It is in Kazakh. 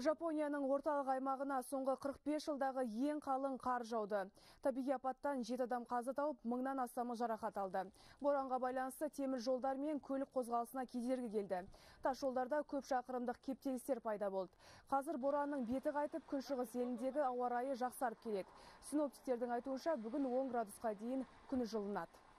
Жапонияның орталық аймағына соңғы 45 жылдағы ең қалың қар жауды. Табиғи апаттан 7 адам қаза тауып, мыңнан астамы жарақат алды. Боранға байланысты темір жолдар мен көлік қозғалысына кедергі келді. Тас жолдарда көп шақырымдық кептелістер пайда болды. Қазір боранның беті қайтып, күншығыс еліндегі ауа райы жақсарып келеді. Синоптиктердің айтуынша бүгін 10 градусқа дейін күн жылынады.